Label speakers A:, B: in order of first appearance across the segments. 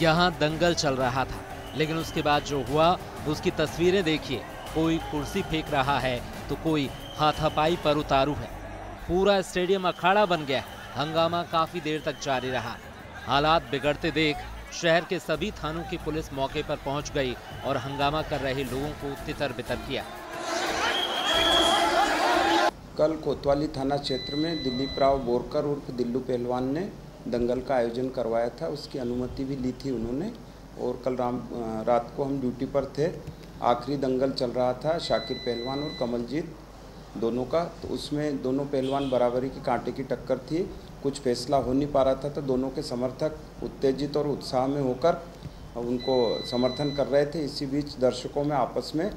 A: यहाँ दंगल चल रहा था, लेकिन उसके बाद जो हुआ, उसकी तस्वीरें देखिए, कोई कुर्सी फेंक रहा है तो कोई हाथापाई पर उतारू है। पूरा स्टेडियम अखाड़ा बन गया, हंगामा काफ़ी देर तक जारी रहा। हालात बिगड़ते देख, शहर के सभी थानों की पुलिस मौके पर पहुँच गई और हंगामा कर रहे लोगों को तितर बितर किया।
B: कल कोतवाली थाना क्षेत्र में दिलीप राव बोरकर उर्फ़ दिल्लू पहलवान ने दंगल का आयोजन करवाया था, उसकी अनुमति भी ली थी उन्होंने और कल राम रात को हम ड्यूटी पर थे। आखिरी दंगल चल रहा था, शाकिर पहलवान और कमलजीत दोनों का। तो उसमें दोनों पहलवान बराबरी की कांटे की टक्कर थी, कुछ फैसला हो नहीं पा रहा था तो दोनों के समर्थक उत्तेजित और उत्साह में होकर उनको समर्थन कर रहे थे। इसी बीच दर्शकों में आपस में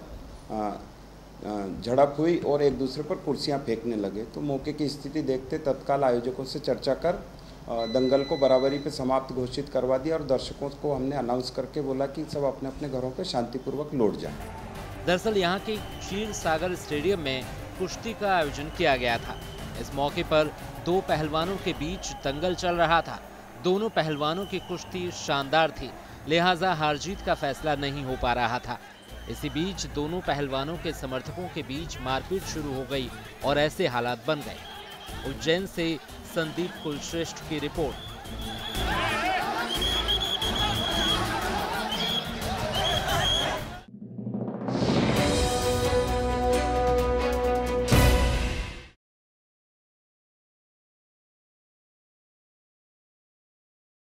B: झड़प हुई और एक दूसरे पर कुर्सियाँ फेंकने लगे। तो मौके की स्थिति देखते तत्काल आयोजकों से चर्चा कर दंगल को बराबरी पे समाप्त घोषित करवा दिया और दर्शकों को हमने अनाउंस करके बोला कि सब अपने अपने घरों पे शांतिपूर्वक लौट जाएँ।
A: दरअसल यहाँ के क्षीर सागर स्टेडियम में कुश्ती का आयोजन किया गया था। इस मौके पर दो पहलवानों के बीच दंगल चल रहा था। दोनों पहलवानों की कुश्ती शानदार थी, लिहाजा हार जीत का फैसला नहीं हो पा रहा था। इसी बीच दोनों पहलवानों के समर्थकों के बीच मारपीट शुरू हो गई और ऐसे हालात बन गए। उज्जैन से संदीप कुलश्रेष्ठ की रिपोर्ट।